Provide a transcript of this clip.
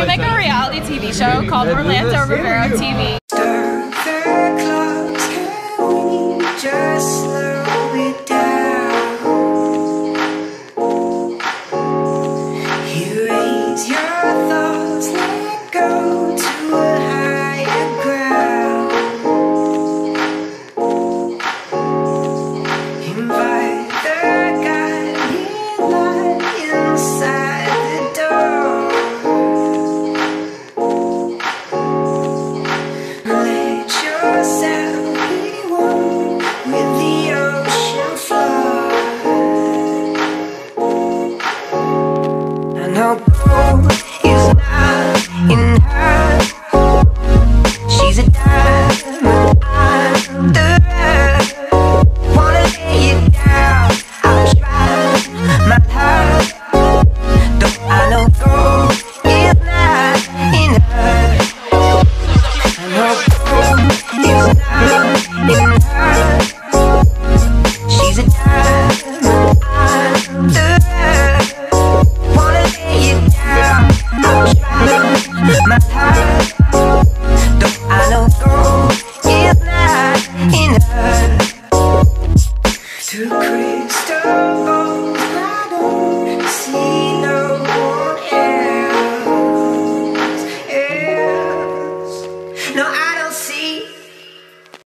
we make a reality TV show called Orlando Rivero TV. No, is not in her. She's a diamond, I'm. Wanna lay it down? I'll try my heart. Though I know gold is not in her. I know gold is not in her. She's a diamond. to Christopher.